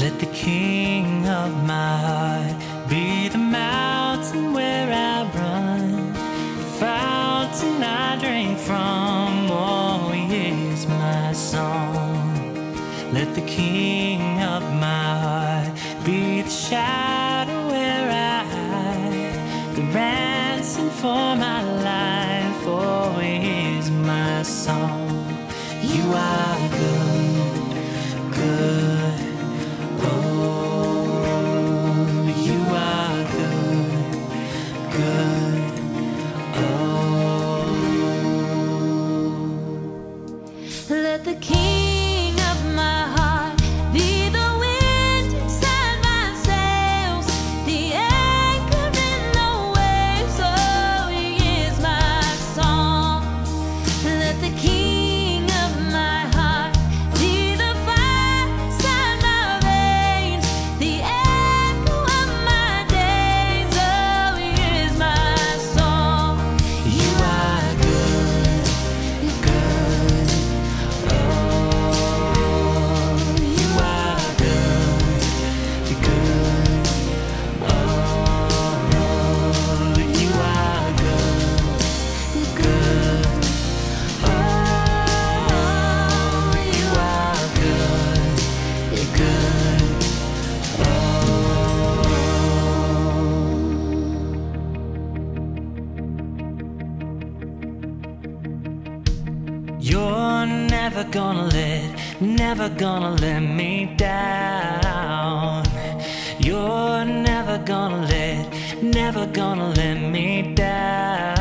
Let the king of my heart be the mountain where I run, the fountain I drink from. Oh, he is my song. Let the king You're never gonna let, never gonna let me down. You're never gonna let, never gonna let me down.